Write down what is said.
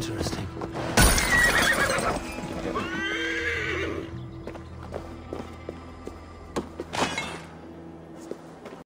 Interesting.